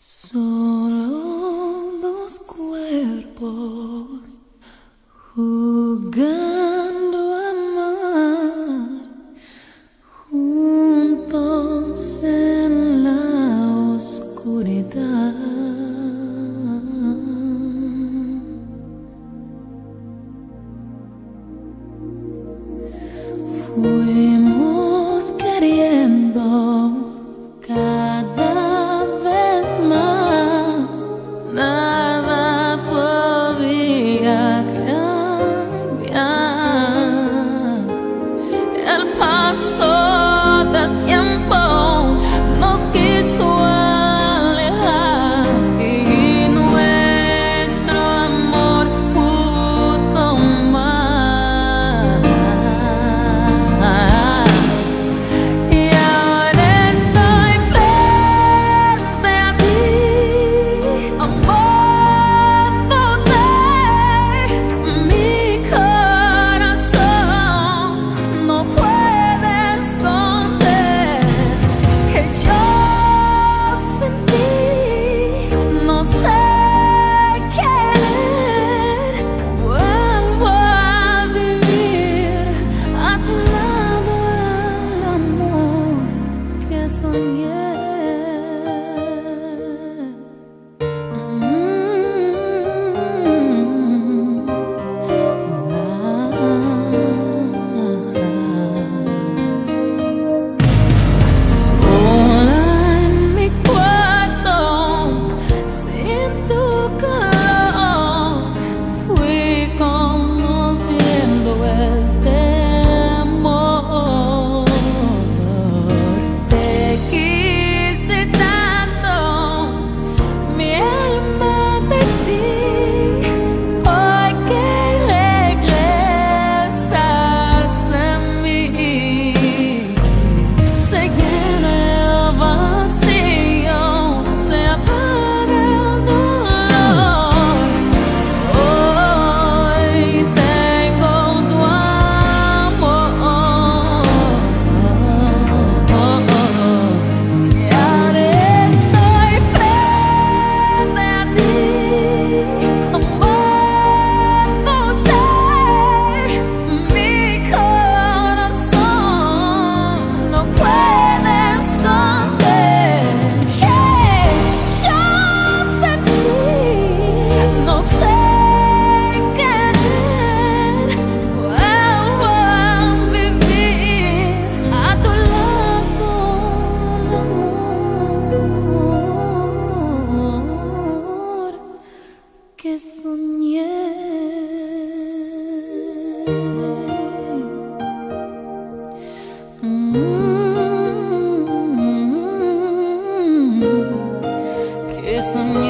Solo dos cuerpos jugando a amar juntos en la oscuridad. Fue passou de tempo nos quiso. que soñé. Mm -hmm. Que soñé.